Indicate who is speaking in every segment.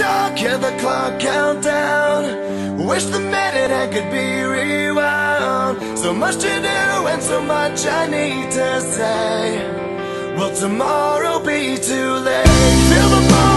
Speaker 1: dark, hear the clock count down Wish the minute I could be rewound. So much to do and so much I need to say. Will tomorrow be too late? Feel the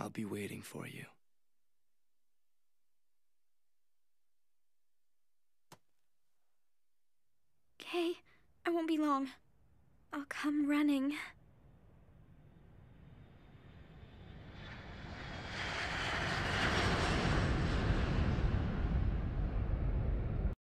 Speaker 1: I'll be waiting for you.
Speaker 2: Okay, I won't be long. I'll come running.